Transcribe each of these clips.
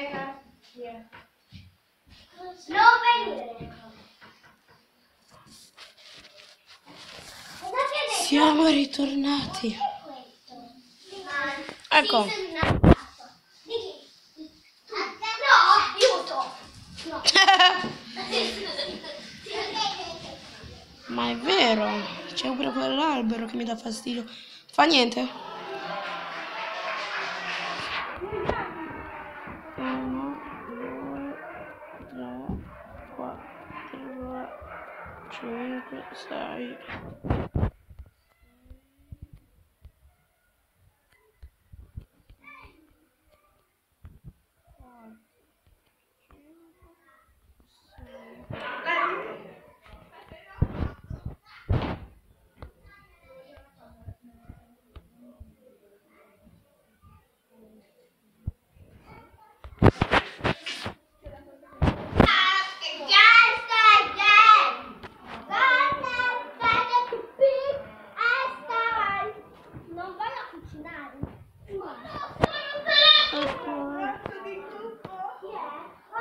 Che hai detto? Siamo ritornati. Ecco. No. Ma è vero, c'è pure quell'albero che mi dà fastidio. Fa niente. Cinque, sei. Non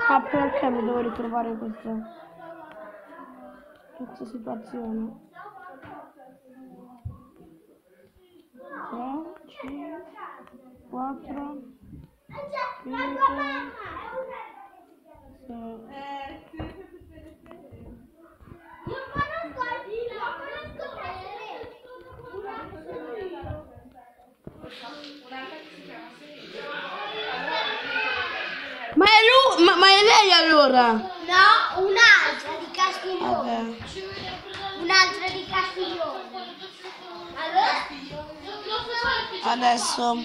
Ma perché mi devo ritrovare questa, questa situazione? 3, 5, 4, 5, Ma ma, ma è lei allora? No, un'altra di Castiglione. Un'altra di Castiglione. Allora? Adesso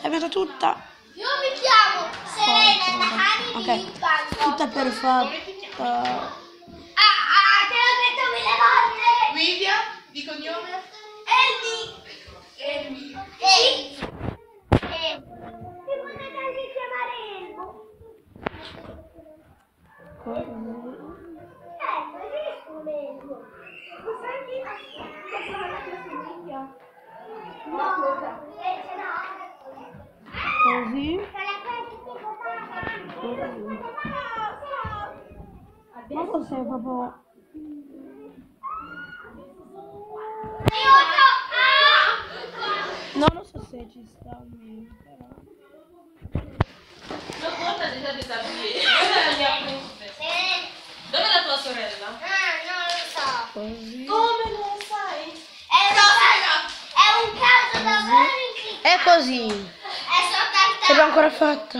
è venuta tutta. Io mi chiamo Serena Nahani Ok, tutta perfetta. Ah, Ecco, esiste un Elmo. No, invece no. Così. Ma cos'è proprio? Non lo so se ci sta o meno, però. Non conta di già disabili. Dove è la mia fronte? Eh, Dove è la tua sorella? ah, non lo so. Così. Come lo sai? È un, è un caso davvero incredibile. È così. È soltanto... Ce l'ho ancora fatta.